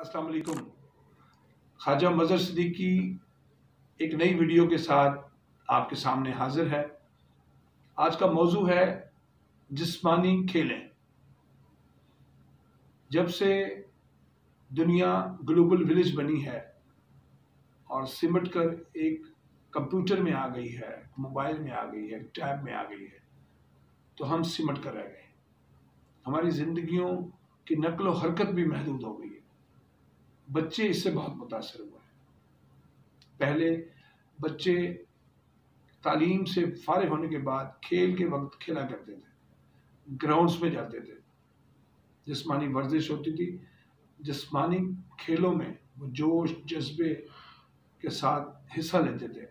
अस्सलाम वालेकुम ख्वाजा मजहर सिद्दीकी एक नई वीडियो के साथ आपके सामने हाजिर है। आज का मौजू है जिस्मानी खेलें। जब से दुनिया ग्लोबल विलेज बनी है और सिमट कर एक कंप्यूटर में आ गई है, मोबाइल में आ गई है, टैब में आ गई है तो हम सिमट कर रह गए हमारी ज़िंदगियों की नकलो हरकत भी महदूद हो गई है। बच्चे इससे बहुत मुतासर हुए हैं। पहले बच्चे तालीम से फारग होने के बाद खेल के वक्त खेला करते थे, ग्राउंड्स में जाते थे। जिसमानी वर्जिश होती थी, जिसमानी खेलों में वो जोश, जज्बे के साथ हिस्सा लेते थे।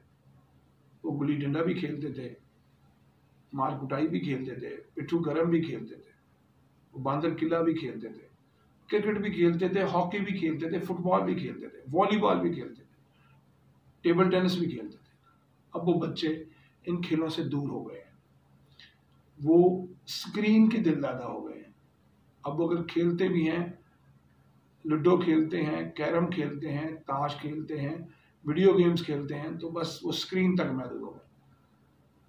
वो गुली डंडा भी खेलते थे, मार कुटाई भी खेलते थे, पिट्ठू गरम भी खेलते थे, वो बांदर किला भी खेलते थे। क्रिकेट भी खेलते थे, हॉकी भी खेलते थे, फुटबॉल भी खेलते थे, वॉलीबॉल भी खेलते थे, टेबल टेनिस भी खेलते थे। अब वो बच्चे इन खेलों से दूर हो गए हैं। वो स्क्रीन के दिल दादा हो गए हैं। अब वो अगर खेलते भी हैं, लूडो खेलते हैं, कैरम खेलते हैं, ताश खेलते हैं, वीडियो गेम्स खेलते हैं तो बस वो स्क्रीन तक महदूद हो गए।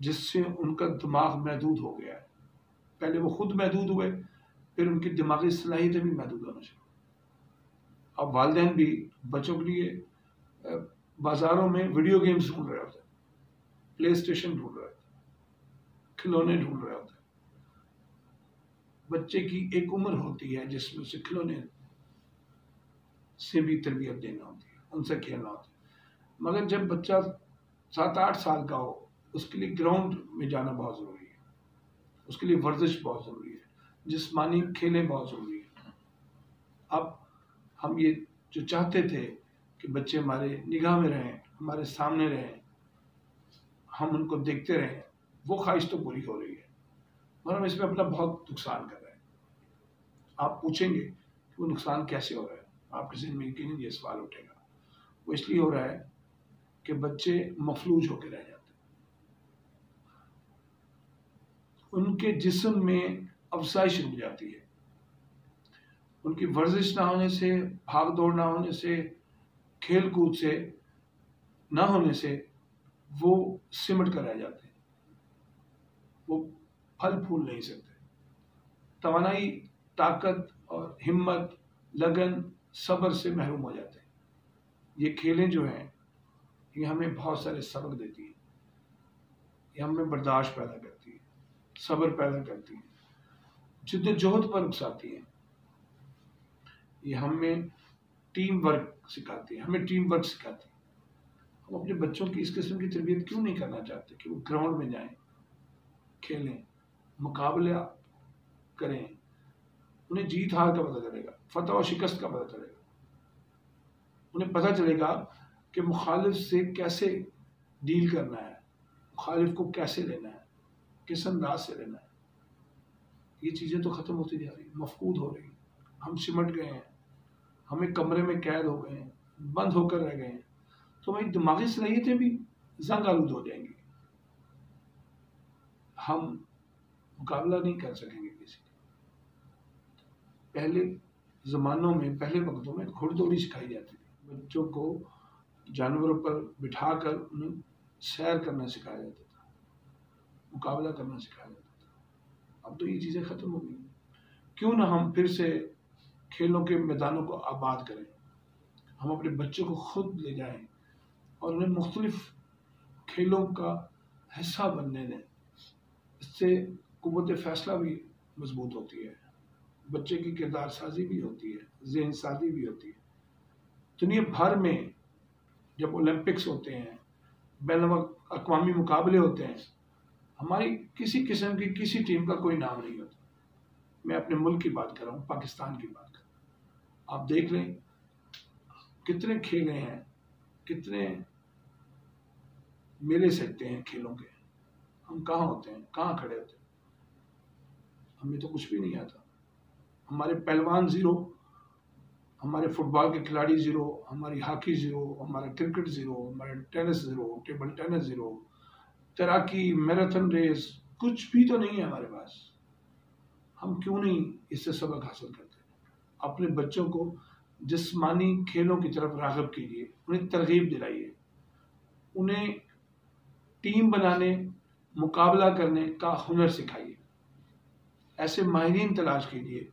जिससे उनका दिमाग महदूद हो गया है। पहले वो खुद महदूद हुए फिर उनकी दिमागी सलाहियतें भी महदूद होना चाहिए। अब वालदेन भी बच्चों के लिए बाज़ारों में वीडियो गेम्स ढूंढ रहे होते हैं प्ले स्टेशन ढूंढ रहे होते खिलौने ढूंढ रहे होते बच्चे की एक उम्र होती है जिसमें उसे खिलौने से भी तरबियत देना होती है, उनसे खेलना होता है। मगर जब बच्चा सात आठ साल का हो, उसके लिए ग्राउंड में जाना बहुत ज़रूरी है, उसके लिए वर्जिश बहुत ज़रूरी है। जिस्मानी खेलें बहुत ज़रूरी है। अब हम ये जो चाहते थे कि बच्चे हमारे निगाह में रहें, हमारे सामने रहें, हम उनको देखते रहें, वो ख्वाहिश तो पूरी हो रही है। मगर हम इसमें अपना बहुत नुकसान कर रहे हैं। आप पूछेंगे कि वो नुकसान कैसे हो रहा है? आपके जहन में यकीन ये सवाल उठेगा। वो इसलिए हो रहा है कि बच्चे मफलूज होकर रह जाते हैं। उनके जिस्म में अफसाइश हो जाती है। उनकी वर्जिश ना होने से, भाग दौड़ ना होने से खेल कूद से ना होने से वो सिमट कर रह जाते हैं। वो फल फूल नहीं सकते। तवानाई, ताकत और हिम्मत, लगन, सब्र से महरूम हो जाते हैं। ये खेलें जो हैं, ये हमें बहुत सारे सबक देती हैं। ये हमें बर्दाश्त पैदा करती है, सब्र पैदा करती है। जिद्दोजहद पर उकसाती हैं। ये हमें टीम वर्क सिखाती है, हमें टीम वर्क सिखाती है। हम अपने बच्चों की इस किस्म की तरबियत क्यों नहीं करना चाहते कि वो ग्राउंड में जाएँ, खेलें, मुकाबला करें, उन्हें जीत हार का पता चलेगा फतह और शिकस्त का पता चलेगा। उन्हें पता चलेगा कि मुखालिफ से कैसे डील करना है, मुखालिफ को कैसे लेना है, किस अंदाज से लेना है। ये चीज़ें तो ख़त्म होती जा रही मफकूद हो रही हम सिमट गए हैं, हम एक कमरे में कैद हो गए हैं, बंद होकर रह गए हैं। तो हमारी दिमागी सलाहियतें भी जंग आलूद हो जाएँगी। हम मुकाबला नहीं कर सकेंगे किसी का। पहले ज़मानों में, पहले वक्तों में घुड़दौड़ी सिखाई जाती थी। बच्चों को जानवरों पर बिठाकर उन्हें सैर करना सिखाया जाता था, मुकाबला करना सिखाया जाता था। अब तो ये चीज़ें ख़त्म हो गई। क्यों ना हम फिर से खेलों के मैदानों को आबाद करें। हम अपने बच्चों को खुद ले जाएँ और उन्हें मुख्तलिफ़ खेलों का हिस्सा बनने दें। इससे कुत फ़ैसला भी मज़बूत होती है। बच्चे की किरदार साजी भी होती है, जहन साजी भी होती है। दुनिया भर में जब ओलंपिक्स होते हैं बैन अवी मुकाबले होते हैं हमारी किसी किस्म की, किसी टीम का कोई नाम नहीं होता। मैं अपने मुल्क की बात कर रहा हूँ, पाकिस्तान की बात कर रहा हूँ। आप देख लें, कितने खेले हैं, कितने मेले सकते हैं खेलों के। हम कहाँ होते हैं, कहाँ खड़े होते हैं? हमें तो कुछ भी नहीं आता। हमारे पहलवान ज़ीरो हमारे फुटबॉल के खिलाड़ी ज़ीरो हमारी हॉकी ज़ीरो हमारा क्रिकेट ज़ीरो हमारा tennis zero table tennis zero तैराकी, मैराथन रेस, कुछ भी तो नहीं है हमारे पास। हम क्यों नहीं इससे सबक हासिल करते अपने बच्चों को जिसमानी खेलों की तरफ़ रागब कीजिए, उन्हें तरगीब दिलाइए। उन्हें टीम बनाने, मुकाबला करने का हुनर सिखाइए। ऐसे माहरीन तलाश कीजिए,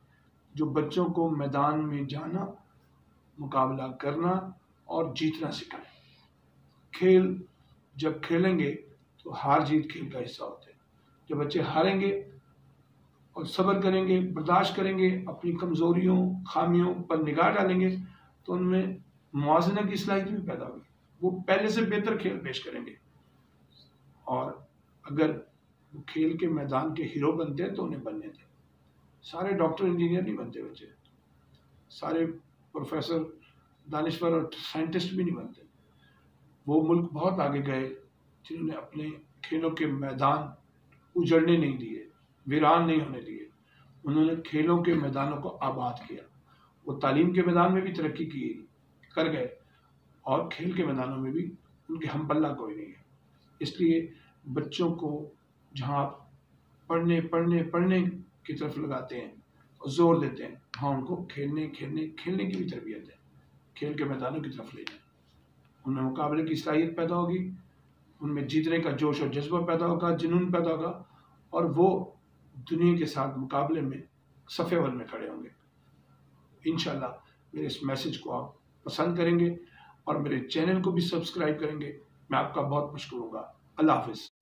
जो बच्चों को मैदान में जाना, मुकाबला करना और जीतना सिखाए। खेल जब खेलेंगे तो हार जीत खेल का हिस्सा होते हैं। जब बच्चे हारेंगे और सब्र करेंगे, बर्दाश्त करेंगे, अपनी कमज़ोरियों, खामियों पर निगाह डालेंगे तो उनमें मुआजना की सलाहियत भी पैदा होगी। वो पहले से बेहतर खेल पेश करेंगे। और अगर वो खेल के मैदान के हीरो बनते हैं तो उन्हें बनने दें। सारे डॉक्टर, इंजीनियर नहीं बनते बच्चे। सारे प्रोफेसर, दानश्वर और साइंटिस्ट भी नहीं बनते। वो मुल्क बहुत आगे गए जिन्होंने अपने खेलों के मैदान उजड़ने नहीं दिए वीरान नहीं होने दिए उन्होंने खेलों के मैदानों को आबाद किया। वो तालीम के मैदान में भी तरक्की की, कर गए और खेल के मैदानों में भी उनके हम पल्ला कोई नहीं है। इसलिए बच्चों को जहाँ आप पढ़ने पढ़ने पढ़ने की तरफ़ लगाते हैं और ज़ोर देते हैं, वहाँ उनको खेलने खेलने खेलने की भी तरबियत है। खेल के मैदानों की तरफ़ ले जाए। उनमें मुकाबले की सलाहियत पैदा होगी। उनमें जीतने का जोश और जज्बा पैदा होगा, जुनून पैदा होगा और वो दुनिया के साथ मुकाबले में सफ़े अवल में खड़े होंगे। इन मेरे इस मैसेज को आप पसंद करेंगे और मेरे चैनल को भी सब्सक्राइब करेंगे। मैं आपका बहुत मुश्किल होगा अल्लाह हाफिज़।